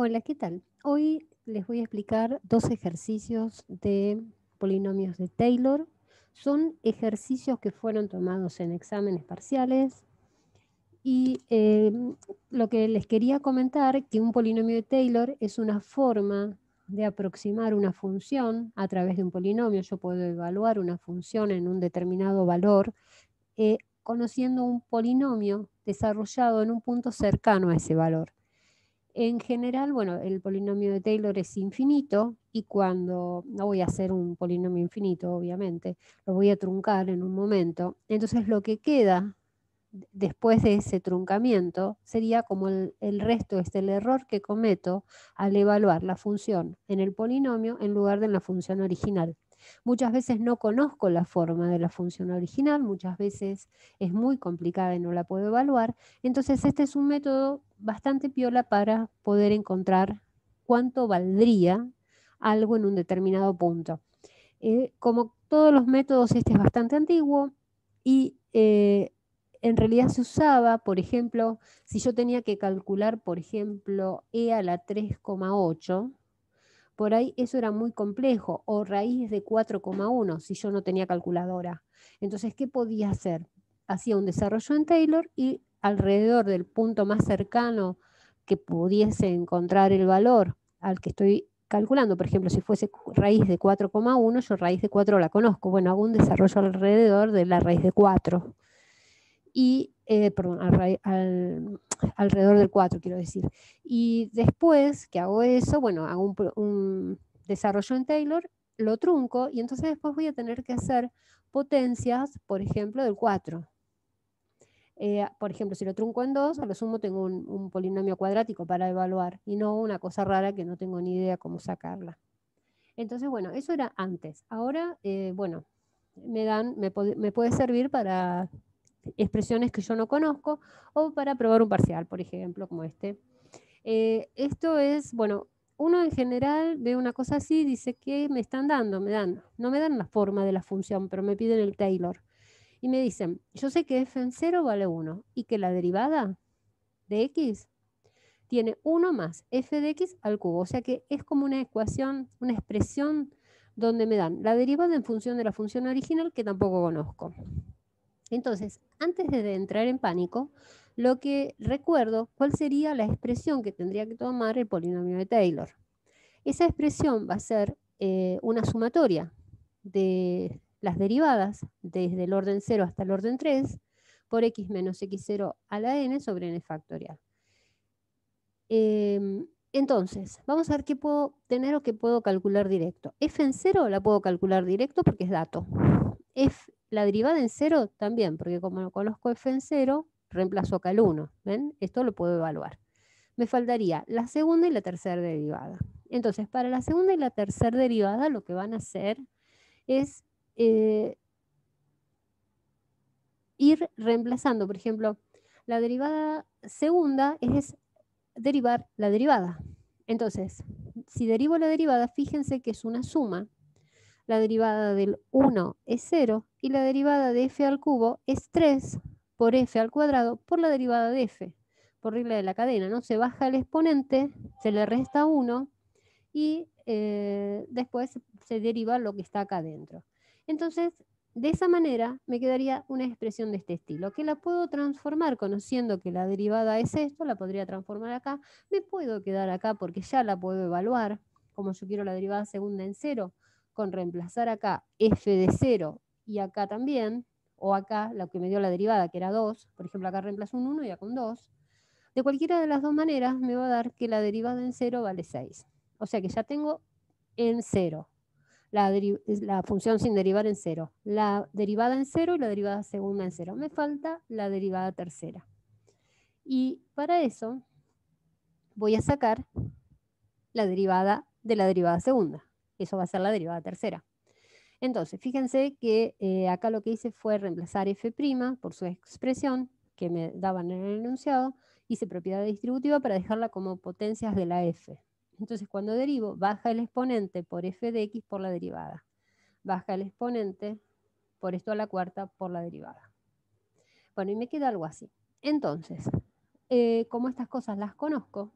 Hola, ¿qué tal? Hoy les voy a explicar dos ejercicios de polinomios de Taylor. Son ejercicios que fueron tomados en exámenes parciales y eh, lo que les quería comentar que un polinomio de Taylor es una forma de aproximar una función a través de un polinomio. Yo puedo evaluar una función en un determinado valor eh, conociendo un polinomio desarrollado en un punto cercano a ese valor. En general, bueno, el polinomio de Taylor es infinito y cuando, no voy a hacer un polinomio infinito, obviamente, lo voy a truncar en un momento. Entonces lo que queda después de ese truncamiento sería como el, resto, es el error que cometo al evaluar la función en el polinomio en lugar de en la función original. Muchas veces no conozco la forma de la función original, muchas veces es muy complicada y no la puedo evaluar. Entonces este es un método bastante piola para poder encontrar cuánto valdría algo en un determinado punto. Eh, como todos los métodos, este es bastante antiguo y eh, en realidad se usaba, por ejemplo, si yo tenía que calcular, por ejemplo, e a la 3,8, por ahí eso era muy complejo, o raíz de 4,1 si yo no tenía calculadora. Entonces, ¿qué podía hacer? Hacía un desarrollo en Taylor y alrededor del punto más cercano que pudiese encontrar el valor al que estoy calculando, por ejemplo, si fuese raíz de 4,1, yo raíz de 4 la conozco, bueno, hago un desarrollo alrededor de la raíz de 4 y, eh, perdón, alrededor del 4 quiero decir. Y después que hago eso, bueno, hago un, desarrollo en Taylor, lo trunco y entonces después voy a tener que hacer potencias, por ejemplo, del 4. Eh, por ejemplo, si lo trunco en 2, a lo sumo tengo un, polinomio cuadrático para evaluar y no una cosa rara que no tengo ni idea cómo sacarla. Entonces, bueno, eso era antes. Ahora, eh, bueno, me, dan, me puede servir para expresiones que yo no conozco o para probar un parcial, por ejemplo, como este. Eh, esto es, bueno, uno en general ve una cosa así, dice, ¿qué me están dando? Me dan, no me dan la forma de la función, pero me piden el Taylor. Y me dicen, yo sé que f en 0 vale 1 y que la derivada de x tiene 1 más f de x al cubo. O sea que es como una ecuación, una expresión donde me dan la derivada en función de la función original que tampoco conozco. Entonces, antes de entrar en pánico, lo que recuerdo, ¿cuál sería la expresión que tendría que tomar el polinomio de Taylor? Esa expresión va a ser eh, una sumatoria de las derivadas desde el orden 0 hasta el orden 3 por x menos x0 a la n sobre n factorial. Em, entonces, vamos a ver qué puedo tener o qué puedo calcular directo. f en 0 la puedo calcular directo porque es dato. F, la derivada en cero también, porque como no conozco f en cero, reemplazo acá el 1. ¿Ven? Esto lo puedo evaluar. Me faltaría la segunda y la tercera derivada. Entonces, para la segunda y la tercera derivada, lo que van a hacer es eh, ir reemplazando. Por ejemplo, la derivada segunda es derivar la derivada. Entonces, si derivo la derivada, fíjense que es una suma la derivada del 1 es 0 y la derivada de f al cubo es 3 por f al cuadrado por la derivada de f, por regla de la cadena, ¿no? Se baja el exponente, se le resta 1 y eh, después se deriva lo que está acá adentro. Entonces, de esa manera me quedaría una expresión de este estilo, que la puedo transformar conociendo que la derivada es esto, la podría transformar acá, me puedo quedar acá porque ya la puedo evaluar, como yo quiero la derivada segunda en 0, con reemplazar acá f de 0 y acá también, o acá lo que me dio la derivada, que era 2, por ejemplo acá reemplazo un 1 y acá un 2, de cualquiera de las dos maneras me va a dar que la derivada en 0 vale 6. O sea que ya tengo en 0 la, función sin derivar en 0, la derivada en 0 y la derivada segunda en 0. Me falta la derivada tercera. Y para eso voy a sacar la derivada de la derivada segunda. Eso va a ser la derivada tercera. Entonces, fíjense que eh, acá lo que hice fue reemplazar f' por su expresión que me daban en el enunciado, hice propiedad distributiva para dejarla como potencias de la f. Entonces, cuando derivo, baja el exponente por f de x por la derivada. Baja el exponente por esto a la cuarta por la derivada. Bueno, y me queda algo así. Entonces, eh, como estas cosas las conozco,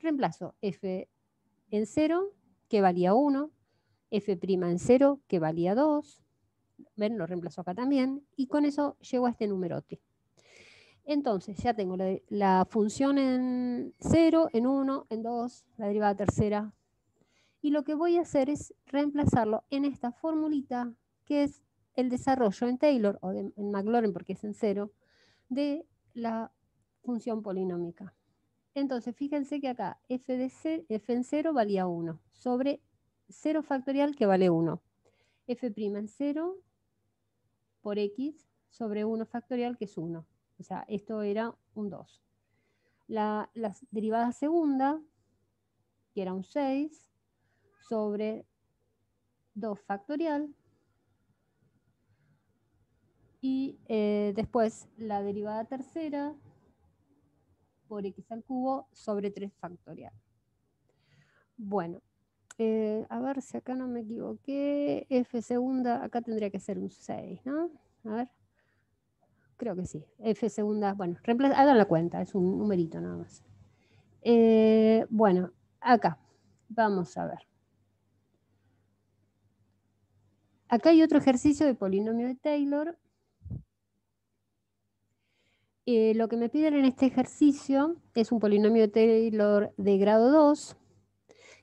reemplazo f en 0, que valía 1, f' en 0, que valía 2, ven, lo reemplazo acá también, y con eso llego a este número t. Entonces, ya tengo la, la, función en 0, en 1, en 2, la derivada tercera. Y lo que voy a hacer es reemplazarlo en esta formulita, que es el desarrollo en Taylor, o en Maclaurin porque es en 0, de la función polinómica. Entonces, fíjense que acá f, de f en 0 valía 1, sobre 0 factorial que vale 1. f' en 0 por x sobre 1 factorial que es 1. O sea, esto era un 2. La, derivada segunda, que era un 6, sobre 2 factorial. Y eh, después la derivada tercera por x al cubo sobre 3 factorial. Bueno, eh, a ver si acá no me equivoqué. F segunda, acá tendría que ser un 6, ¿no? A ver. Creo que sí. F segunda, bueno, hagan la cuenta, es un numerito nada más. Eh, bueno, acá, vamos a ver. Acá hay otro ejercicio de polinomio de Taylor. Eh, lo que me piden en este ejercicio es un polinomio de Taylor de grado 2.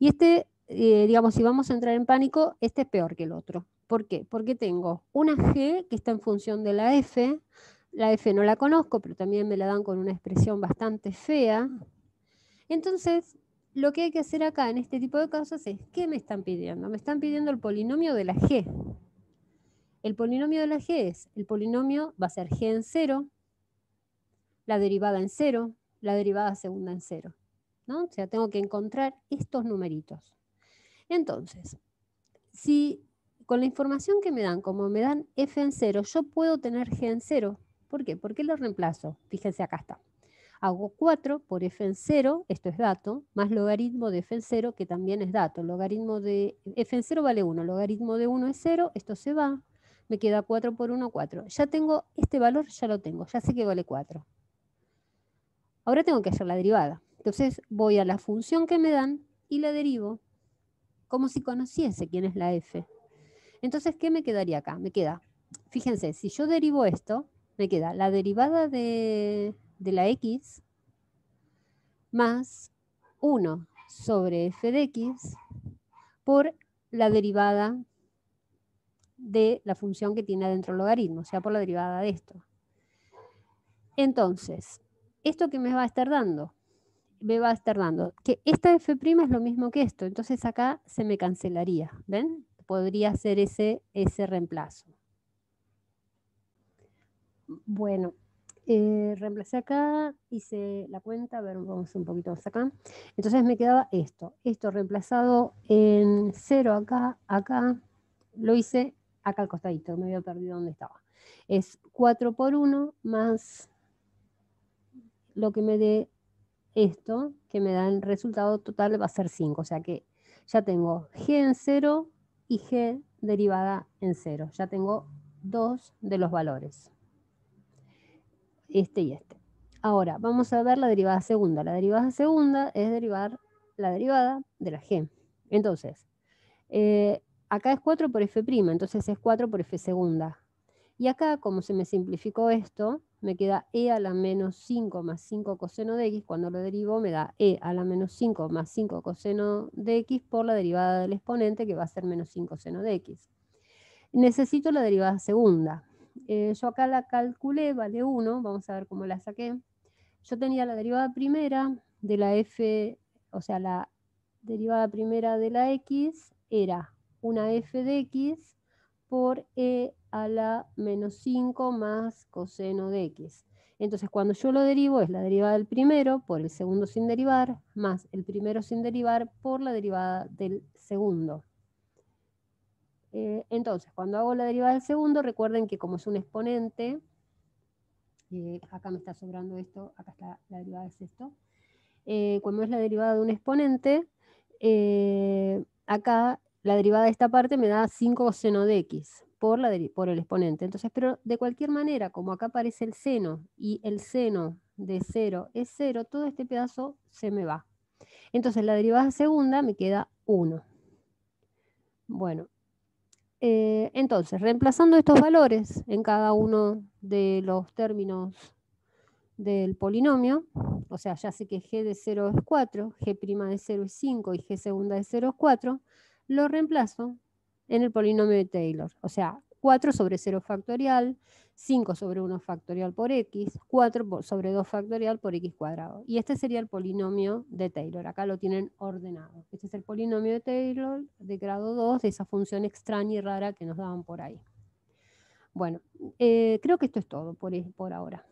Y este, eh, digamos, si vamos a entrar en pánico, este es peor que el otro. ¿Por qué? Porque tengo una g que está en función de la f, la f no la conozco, pero también me la dan con una expresión bastante fea. Entonces, lo que hay que hacer acá en este tipo de casos es, ¿qué me están pidiendo? Me están pidiendo el polinomio de la g. El polinomio de la g es, el polinomio va a ser g en 0, la derivada en 0, la derivada segunda en 0. ¿no? O sea, tengo que encontrar estos numeritos. Entonces, si con la información que me dan, como me dan f en 0, yo puedo tener g en 0, ¿Por qué? ¿Por qué lo reemplazo? Fíjense, acá está. Hago 4 por f en 0, esto es dato, más logaritmo de f en 0, que también es dato. Logaritmo de f en 0 vale 1, logaritmo de 1 es 0, esto se va, me queda 4 por 1, 4. Ya tengo este valor, ya lo tengo, ya sé que vale 4. Ahora tengo que hacer la derivada. Entonces voy a la función que me dan y la derivo como si conociese quién es la f. Entonces, ¿qué me quedaría acá? Me queda, fíjense, si yo derivo esto, me queda la derivada de, la x más 1 sobre f de x por la derivada de la función que tiene adentro el logaritmo, o sea, por la derivada de esto. Entonces, ¿esto que me va a estar dando? Me va a estar dando que esta f' es lo mismo que esto, entonces acá se me cancelaría, ¿ven? Podría ser ese, ese reemplazo. Bueno, eh, reemplacé acá, hice la cuenta, a ver, vamos un poquito más acá. Entonces me quedaba esto, esto reemplazado en 0 acá, acá, lo hice acá al costadito, me había perdido dónde estaba. Es 4 por 1 más lo que me dé esto, que me da el resultado total va a ser 5, o sea que ya tengo g en 0 y g derivada en 0, ya tengo dos de los valores este y este. Ahora, vamos a ver la derivada segunda. La derivada segunda es derivar la derivada de la g. Entonces, eh, acá es 4 por f', entonces es 4 por f segunda. Y acá, como se me simplificó esto, me queda e a la menos 5 más 5 coseno de x. Cuando lo derivo me da e a la menos 5 más 5 coseno de x por la derivada del exponente, que va a ser menos 5 seno de x. Necesito la derivada segunda. Eh, yo acá la calculé, vale 1, vamos a ver cómo la saqué. Yo tenía la derivada primera de la f, o sea, la derivada primera de la x era una f de x por e a la menos 5 más coseno de x. Entonces, cuando yo lo derivo, es la derivada del primero por el segundo sin derivar, más el primero sin derivar por la derivada del segundo. Eh, entonces, cuando hago la derivada del segundo, recuerden que como es un exponente, eh, acá me está sobrando esto, acá está la derivada de esto, eh, cuando es la derivada de un exponente, acá la derivada de esta parte me da 5 seno de x por el exponente. Entonces, pero de cualquier manera, como acá aparece el seno y el seno de 0 es 0, todo este pedazo se me va. Entonces la derivada segunda me queda 1. Bueno, eh, entonces, reemplazando estos valores en cada uno de los términos del polinomio, o sea, ya sé que g de 0 es 4, g' de 0 es 5 y g segunda de 0 es 4, lo reemplazo en el polinomio de Taylor. O sea, 4 sobre 0 factorial, 5 sobre 1 factorial por x, 4 sobre 2 factorial por x cuadrado. Y este sería el polinomio de Taylor. Acá lo tienen ordenado. Este es el polinomio de Taylor de grado 2 de esa función extraña y rara que nos daban por ahí. Bueno, eh, creo que esto es todo por, por ahora.